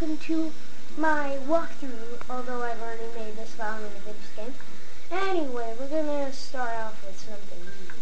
welcome to my walkthrough, although I've already made this I'm in video game. Anyway, we're gonna start off with something easy.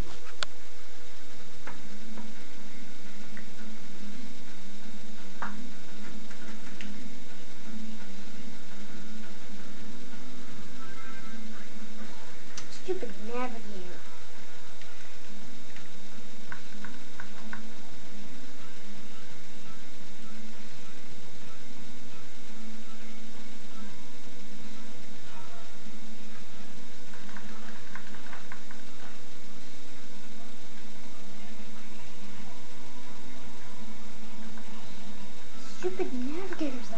Stupid navigators,